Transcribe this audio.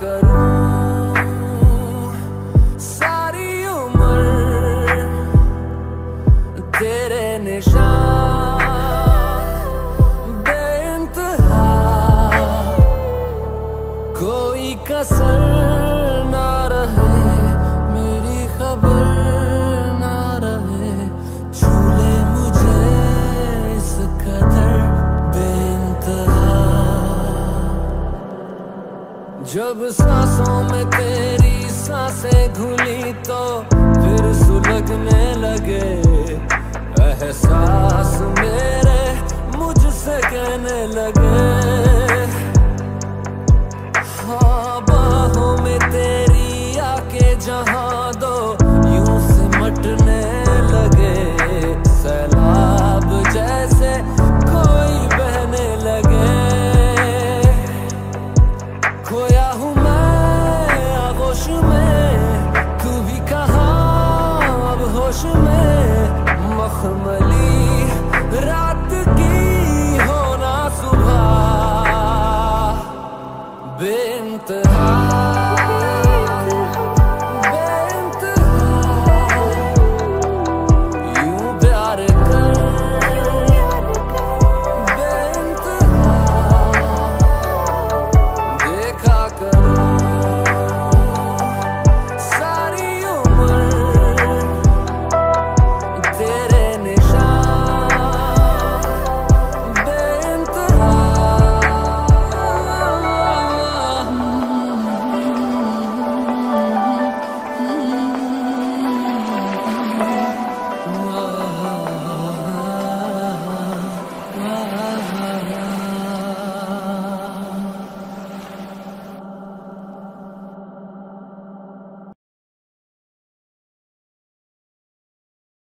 करूँ? सारी उम्र तेरे निशान बेइंतहा कोई कसर जब सांसों में तेरी साँसें घुली तो फिर सुलगने लगे। एहसास मेरे मुझसे कहने लगे। हाँ बाहों में तेरी आके जहाँ दो खोया हूँ मैं, आगोश में। तू भी कहा, अब होश में। मखमली, रात की होना सुबह। बेंतहा